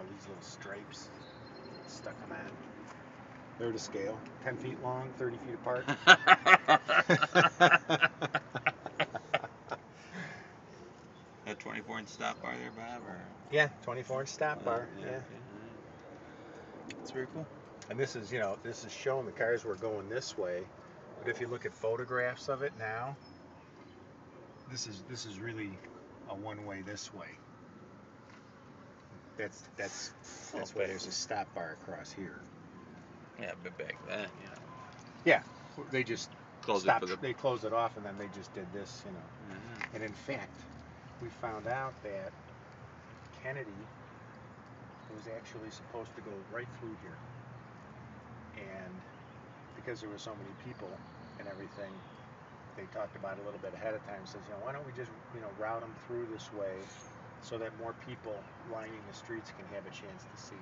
all these little stripes stuck on that. They're to scale, 10 feet long, 30 feet apart. That 24 inch stop bar there, Bob? Or? yeah, 24 inch stop bar. Uh, Yeah. okay. That's very cool. And this is, you know, this is showing the cars were going this way. But if you look at photographs of it now, this is this is really a one way this way. That's that's that's why there's a stop bar across here. Yeah, but back then, you know. They just Close stopped, it the. they closed it off and then they just did this, you know. Mhm. And in fact, we found out that Kennedy was actually supposed to go right through here. And because there were so many people and everything, they talked about it a little bit ahead of time. Says, you know, why don't we just, you know, route them through this way so that more people lining the streets can have a chance to see.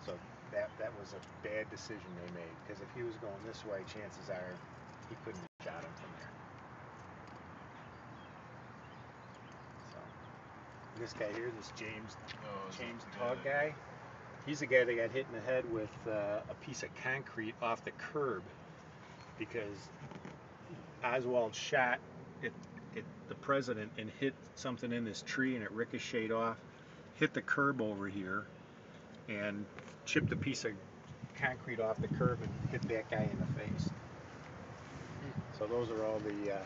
So that that was a bad decision they made because if he was going this way, chances are he couldn't have shot him from there. So this guy here, this James James Tague guy, he's the guy that got hit in the head with uh, a piece of concrete off the curb because Oswald shot at, at the president and hit something in this tree and it ricocheted off, hit the curb over here, and chipped a piece of concrete off the curb and hit that guy in the face. So those are all the uh,